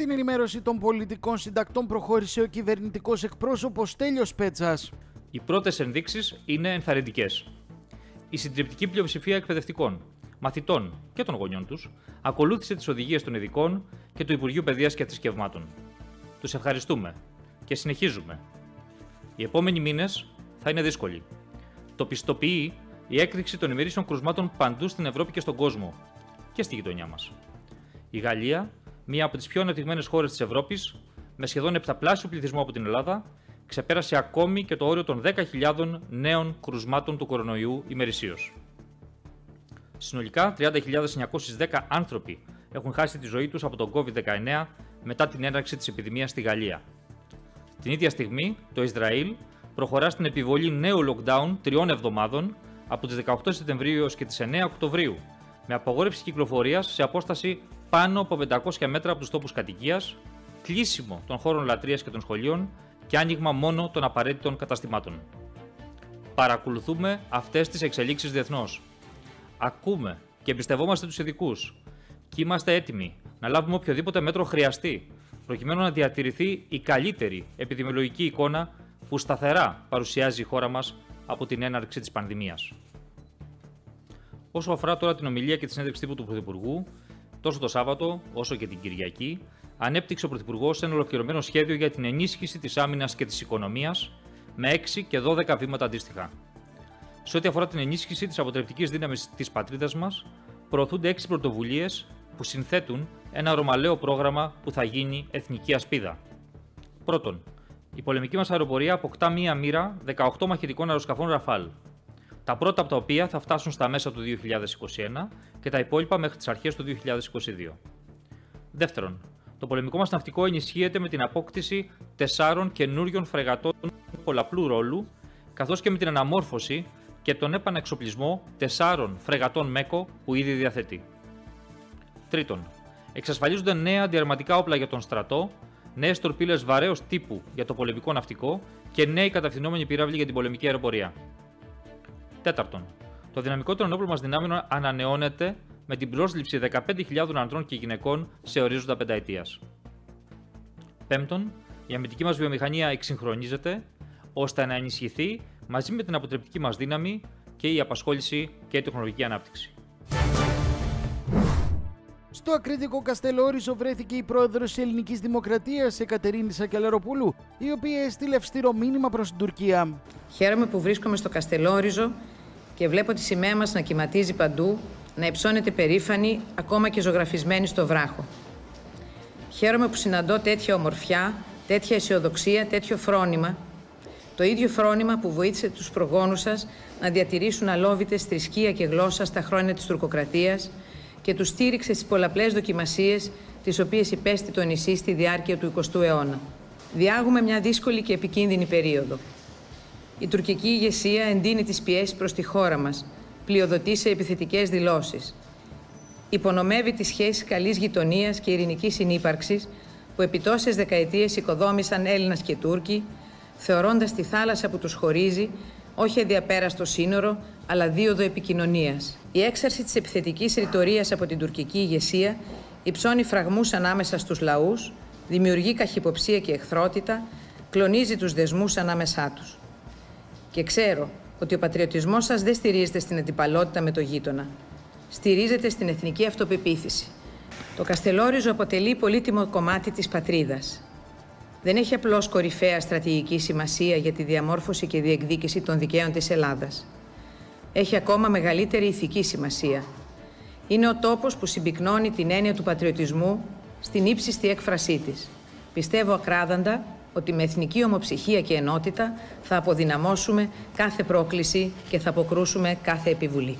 Στην ενημέρωση των πολιτικών συντακτών προχώρησε ο κυβερνητικός εκπρόσωπος Τέλειο Πέτσας. Οι πρώτες ενδείξεις είναι ενθαρρυντικές. Η συντριπτική πλειοψηφία εκπαιδευτικών, μαθητών και των γονιών τους ακολούθησε τις οδηγίες των ειδικών και του Υπουργείου Παιδείας και Θρησκευμάτων. Τους ευχαριστούμε και συνεχίζουμε. Οι επόμενοι μήνες θα είναι δύσκολοι. Το πιστοποιεί η έκρηξη των ημερήσεων κρουσμάτων παντού στην Ευρώπη και στον κόσμο και στη γειτονιά μας. Η Γαλλία, μία από τις πιο ανεπτυγμένες χώρες της Ευρώπης, με σχεδόν επταπλάσιο πληθυσμό από την Ελλάδα, ξεπέρασε ακόμη και το όριο των 10.000 νέων κρουσμάτων του κορονοϊού ημερησίως. Συνολικά, 30.910 άνθρωποι έχουν χάσει τη ζωή τους από τον COVID-19 μετά την έναρξη της επιδημίας στη Γαλλία. Την ίδια στιγμή, το Ισραήλ προχωρά στην επιβολή νέου lockdown τριών εβδομάδων από τις 18 Σεπτεμβρίου έως και τις 9 Οκτωβρίου, με απαγόρευση κυκλοφορίας σε απόσταση πάνω από 500 μέτρα από τους τόπους κατοικίας, κλείσιμο των χώρων λατρείας και των σχολείων και άνοιγμα μόνο των απαραίτητων καταστημάτων. Παρακολουθούμε αυτές τις εξελίξεις διεθνώς. Ακούμε και εμπιστευόμαστε τους ειδικούς. Και είμαστε έτοιμοι να λάβουμε οποιοδήποτε μέτρο χρειαστεί, προκειμένου να διατηρηθεί η καλύτερη επιδημιολογική εικόνα που σταθερά παρουσιάζει η χώρα μας από την έναρξη της πανδημίας. Όσο αφορά τώρα την ομιλία και τη συνέντευξη τύπου του Πρωθυπουργού, τόσο το Σάββατο όσο και την Κυριακή, ανέπτυξε ο Πρωθυπουργός ένα ολοκληρωμένο σχέδιο για την ενίσχυση της άμυνας και της οικονομίας με 6 και 12 βήματα αντίστοιχα. Σε ό,τι αφορά την ενίσχυση της αποτρεπτικής δύναμης της πατρίδας μας, προωθούνται 6 πρωτοβουλίες που συνθέτουν ένα ρωμαλαίο πρόγραμμα που θα γίνει εθνική ασπίδα. Πρώτον, η πολεμική μας αεροπορία αποκτά μία μοίρα 18 μαχητικών αεροσκαφών Ραφάλ, τα πρώτα από τα οποία θα φτάσουν στα μέσα του 2021 και τα υπόλοιπα μέχρι τις αρχές του 2022. Δεύτερον, το πολεμικό μας ναυτικό ενισχύεται με την απόκτηση τεσσάρων καινούριων φρεγατών πολλαπλού ρόλου, καθώς και με την αναμόρφωση και τον επανεξοπλισμό τεσσάρων φρεγατών ΜΕΚΟ που ήδη διαθέτει. Τρίτον, εξασφαλίζονται νέα αντιαρματικά όπλα για τον στρατό, νέες τορπίλες βαρέως τύπου για το πολεμικό ναυτικό και νέοι κατευθυνόμενοι πύραυλοι για την πολεμική αεροπορία. Τέταρτον, το δυναμικό των ενόπλων μας δυνάμεων ανανεώνεται με την πρόσληψη 15.000 ανδρών και γυναικών σε ορίζοντα πενταετίας. Πέμπτον, η αμυντική μας βιομηχανία εξυγχρονίζεται ώστε να ενισχυθεί μαζί με την αποτρεπτική μας δύναμη και η απασχόληση και η τεχνολογική ανάπτυξη. Στο ακριτικό Καστελόριζο βρέθηκε η πρόεδρος της Ελληνικής Δημοκρατίας, Εκατερίνη Σακελαροπούλου, η οποία έστειλε ευστηρό μήνυμα προς την Τουρκία. Χαίρομαι που βρίσκομαι στο Καστελόριζο και βλέπω τη σημαία μας να κυματίζει παντού, να υψώνεται περήφανη, ακόμα και ζωγραφισμένη στο βράχο. Χαίρομαι που συναντώ τέτοια ομορφιά, τέτοια αισιοδοξία, τέτοιο φρόνημα. Το ίδιο φρόνημα που βοήθησε τους προγόνους σας να διατηρήσουν αλόβητες θρησκεία και γλώσσα στα χρόνια της τουρκοκρατίας και τους στήριξε στις πολλαπλές δοκιμασίες τις οποίες υπέστη το νησί στη διάρκεια του 20ου αιώνα. Διάγουμε μια δύσκολη και επικίνδυνη περίοδο. Η τουρκική ηγεσία εντείνει τις πιέσεις προς τη χώρα μας, πλειοδοτεί σε επιθετικές δηλώσεις. Υπονομεύει τις σχέσεις καλής γειτονίας και ειρηνικής συνύπαρξης που επί τόσες δεκαετίες οικοδόμησαν Έλληνας και Τούρκοι, θεωρώντας τη θάλασσα που τους χωρίζει όχι αδιαπέραστο σύνορο, αλλά δίωδο επικοινωνίας. Η έξαρση της επιθετικής ρητορίας από την τουρκική ηγεσία υψώνει φραγμούς ανάμεσα στους λαούς, δημιουργεί καχυποψία και εχθρότητα, κλονίζει τους δεσμούς ανάμεσά τους. Και ξέρω ότι ο πατριωτισμός σας δεν στηρίζεται στην αντιπαλότητα με το γείτονα. Στηρίζεται στην εθνική αυτοπεποίθηση. Το Καστελόριζο αποτελεί πολύτιμο κομμάτι της πατρίδας δεν έχει απλώς κορυφαία στρατηγική σημασία για τη διαμόρφωση και διεκδίκηση των δικαίων της Ελλάδας. Έχει ακόμα μεγαλύτερη ηθική σημασία. Είναι ο τόπος που συμπυκνώνει την έννοια του πατριωτισμού στην ύψιστη έκφρασή της. Πιστεύω ακράδαντα ότι με εθνική ομοψυχία και ενότητα θα αποδυναμώσουμε κάθε πρόκληση και θα αποκρούσουμε κάθε επιβουλή.